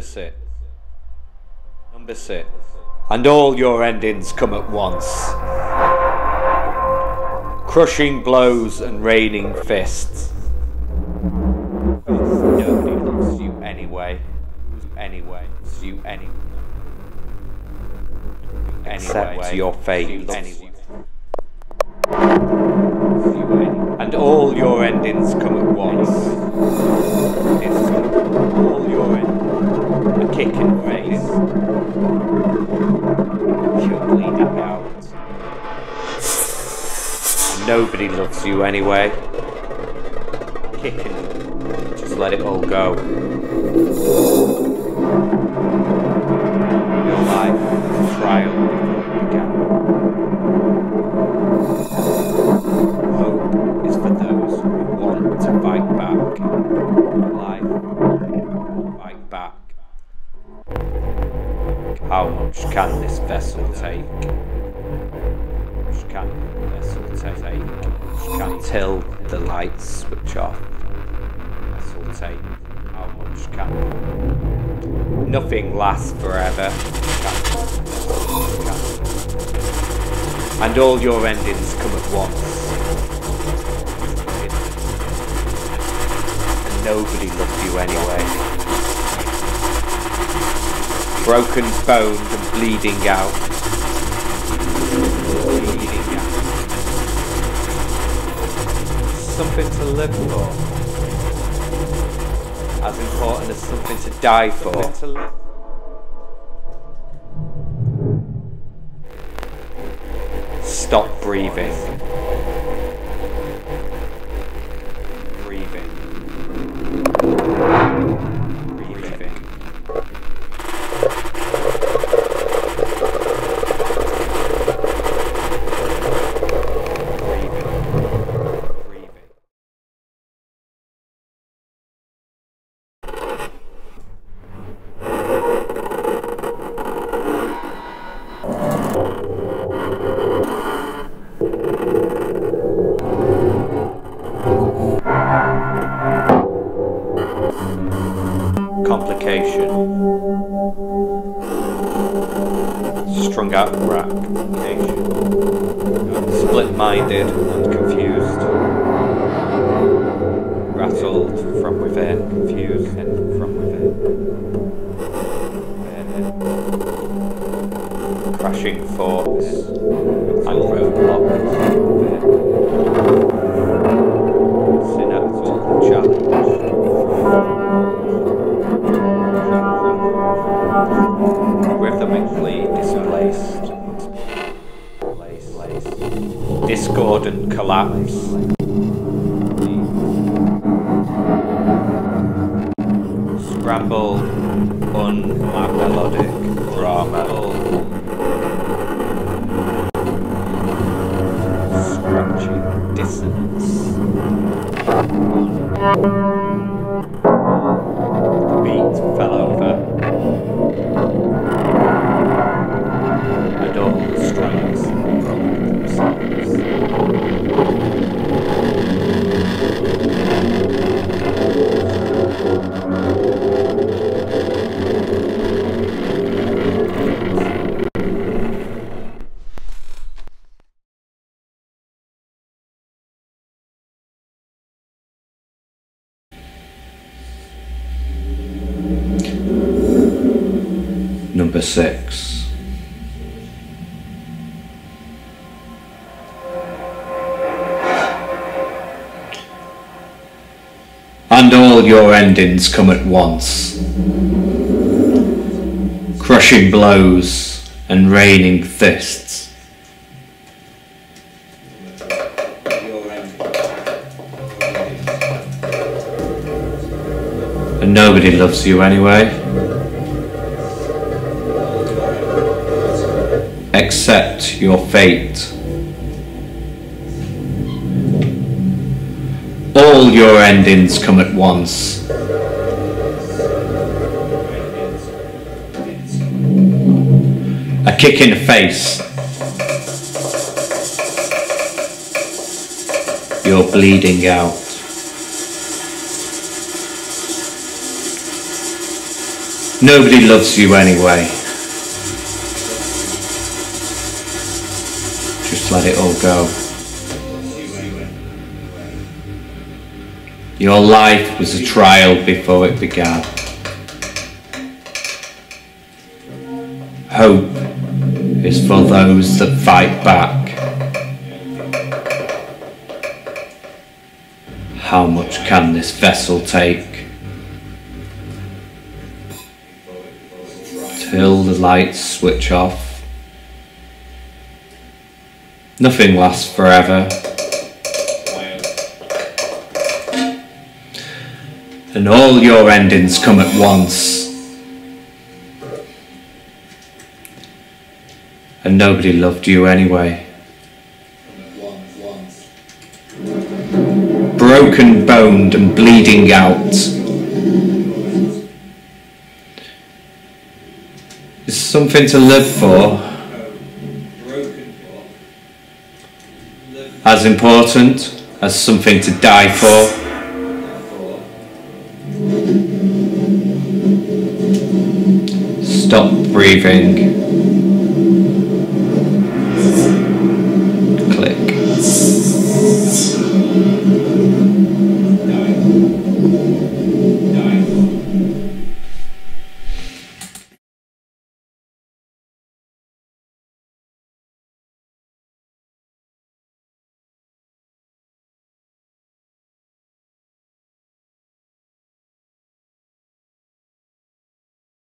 six. Number six. And all your endings come at once. Crushing blows and raining fists. Nobody loves you anyway. Anyway. You anyway. Except your fate. Anyway. And all your endings come at once. Kick the face. You're bleeding out. Nobody loves you anyway. Kicking. Just let it all go. Your life is a trial can this vessel take? Can vessel take? Can till the lights switch off? Vessel take. How much can? Nothing lasts forever. And all your endings come at once. And nobody loves you anyway. Broken bones and bleeding out. Bleeding out. Something to live for. As important as something to die for. Stop breathing. Breathing. Breathing. Strung out rack. Split minded and confused. Rattled from within. Confused and from within. Crashing thoughts and roadblocks. Synaptic challenge. Rhythmically displaced. Discordant collapse. Scrambled, unmelodic drama. Dissonance. The beat fell Number six. And all your endings come at once. Crushing blows and raining fists. And nobody loves you anyway. Accept your fate. All your endings come at once. A kick in the face. You're bleeding out. Nobody loves you anyway. Let it all go. Your life was a trial before it began. Hope is for those that fight back. How much can this vessel take? Till the lights switch off. Nothing lasts forever. And all your endings come at once. And nobody loved you anyway. Broken boned and bleeding out. Is something to live for as important as something to die for? Stop breathing.